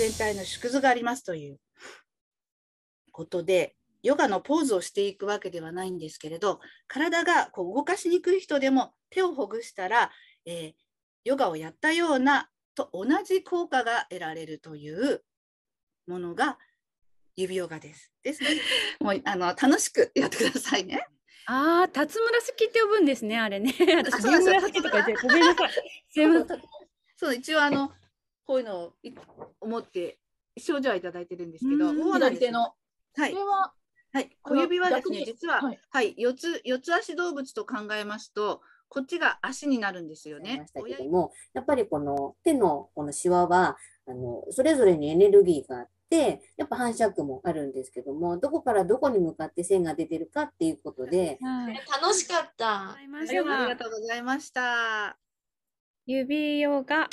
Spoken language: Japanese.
全体の縮図がありますということで、ヨガのポーズをしていくわけではないんですけれど、体がこう動かしにくい人でも手をほぐしたら、えー、ヨガをやったようなと同じ効果が得られるというものが指ヨガです。ですね。もうあの楽しくやってくださいね。ああ、辰紫って呼ぶんですね、あれね。私、龍紫とか言って、ごめんなさい。すいません。そう、一応あの、こういうのを思って症状はいただいてるんですけど、左手の。はい。これははい、小指はですね、実は、はい、はい、四つ四つ足動物と考えますと、こっちが足になるんですよね。まけども、やっぱりこの手のこのシワはあのそれぞれにエネルギーがあって、やっぱ反射区もあるんですけども、どこからどこに向かって線が出てるかっていうことで、はい、楽しかった。ありがとうございました。指ヨガ